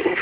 Oof.